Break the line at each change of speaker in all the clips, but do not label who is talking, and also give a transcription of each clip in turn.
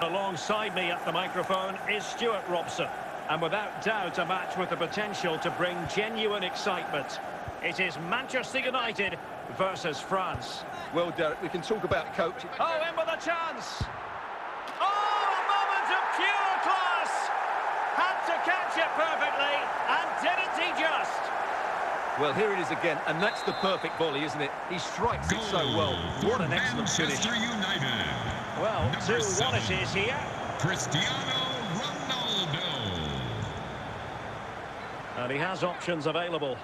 Alongside me at the microphone is Stewart Robson. And without doubt a match with the potential to bring genuine excitement. It is Manchester United versus France.
Well, Derek, we can talk about coaching.
Oh, in with a chance! Oh, a moment of pure class! Had to catch it perfectly, and didn't he just?
Well, here it is again, and that's the perfect volley, isn't it? He strikes it so well. What an excellent
Manchester
finish.
United.
Well,
Number
2-1 it
seven.
is here.
Cristiano Ronaldo.
And he has options available.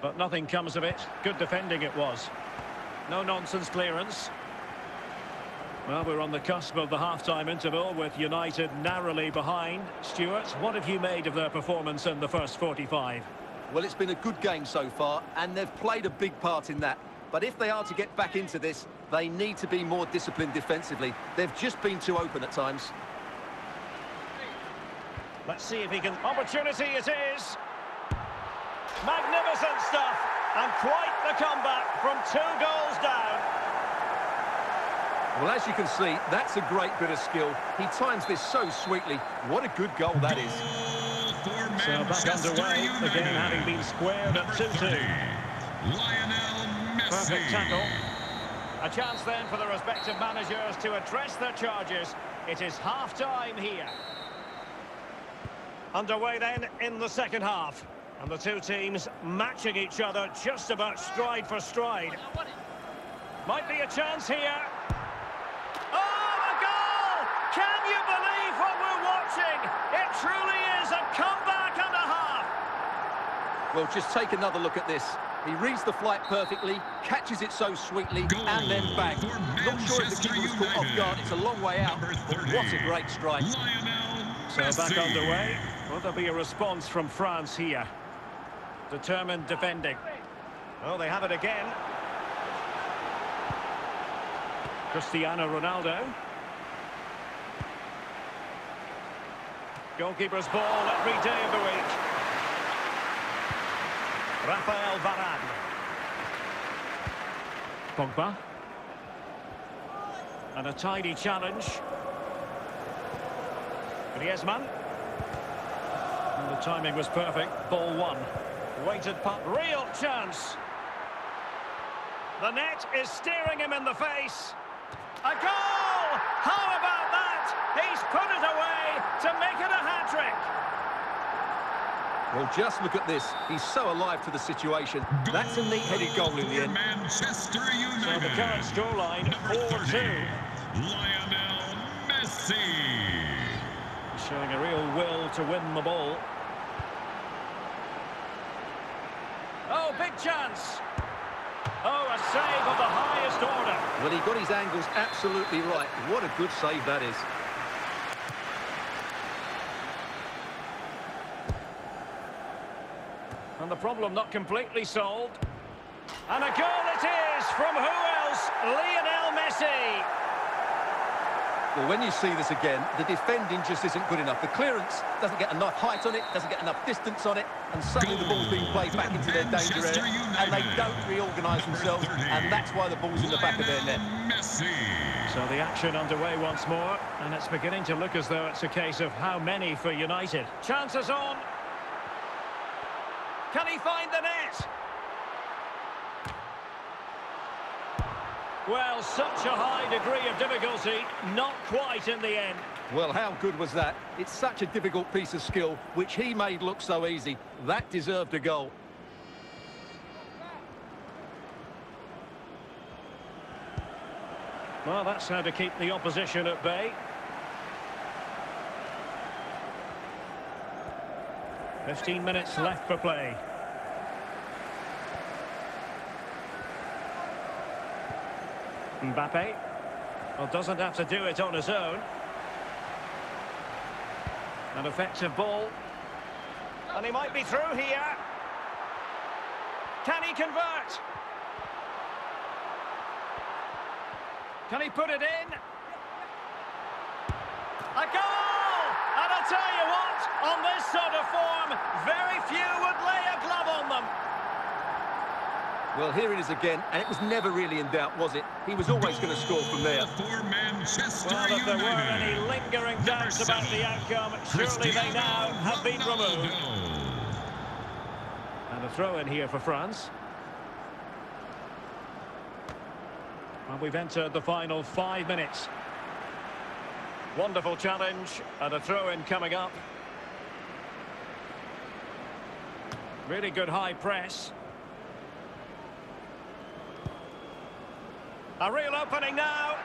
But nothing comes of it. Good defending it was. No nonsense clearance. Well, we're on the cusp of the half-time interval with United narrowly behind. Stewart, what have you made of their performance in the first 45?
Well, it's been a good game so far, and they've played a big part in that. But if they are to get back into this, they need to be more disciplined defensively. They've just been too open at times.
Let's see if he can... Opportunity it is! Magnificent stuff! And quite the comeback from two goals down.
Well, as you can see, that's a great bit of skill. He times this so sweetly. What a good goal that is.
Goal
So back underway,
United.
the game having been squared at
Number
2-2.
30, Lionel Messi.
Perfect tackle. A chance then for the respective managers to address their charges. It is half-time here. Underway then in the second half. And the two teams matching each other just about stride for stride. Might be a chance here. Oh, a goal! Can you believe what we're watching? It truly is a comeback and a half.
Well, just take another look at this. He reads the flight perfectly, catches it so sweetly,
Goal
and then bang. Not sure if the keeper was caught off guard. It's a long way out, but what a great strike.
So back underway. Will there be a response from France here? Determined defending. Oh, they have it again. Cristiano Ronaldo. Goalkeeper's ball every day of the week. Rafael Varane. Pogba. And a tidy challenge. Griezmann. And the timing was perfect. Ball one. Weighted punt. Real chance. The net is staring him in the face. A goal! How about that? He's put it away to make it a hat-trick.
Well, just look at this. He's so alive to the situation. That's a neat-headed goal in the end.
Manchester
So
United.
the current scoreline,
Number 30,
4-2.
Lionel Messi.
Showing a real will to win the ball. Oh, big chance. Oh, a save of the highest order.
Well, he got his angles absolutely right. What a good save that is.
And the problem not completely solved. And a goal it is from who else? Lionel Messi.
Well, when you see this again, the defending just isn't good enough. The clearance doesn't get enough height on it, doesn't get enough distance on it, and suddenly the ball's being played back into their danger area, and they don't reorganise themselves,
30,
and that's why the ball's in the back of their net.
Messi.
So the action underway once more, and it's beginning to look as though it's a case of how many for United. Chances on. Can he find the net? Well, such a high degree of difficulty, not quite in the end.
Well, how good was that? It's such a difficult piece of skill, which he made look so easy. That deserved a goal.
Well, that's how to keep the opposition at bay. Fifteen minutes left for play. Mbappe. Well, doesn't have to do it on his own. An effective ball. And he might be through here. Can he convert? Can he put it in? A goal! And I tell you what, on this sort of form, very few would lay a glove on them.
Well, here it is again, and it was never really in doubt, was it? He was always going to score from there.
Goal For Manchester
Well, if there were
United.
any lingering doubts about the outcome, surely they now have been removed. And a throw in here for France. And we've entered the final five minutes. Wonderful challenge and a throw in coming up. Really good high press. A real opening now.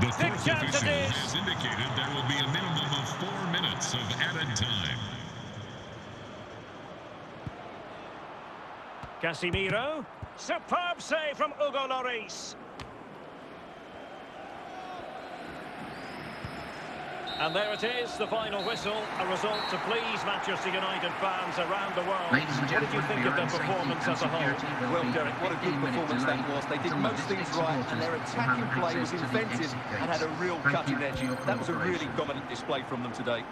The
Big
fourth
chance it
has indicated there will be a minimum of four minutes of added time.
Casemiro. Superb save from Hugo Lloris. And there it is, the final whistle, a result to please Manchester United fans around the world.
Ladies and
what did you think of their performance as a whole?
Well, Derek, what a good performance that was. They did most things right, and their attacking play was
access to the
inventive and had a real cutting edge. That was a really dominant display from them today.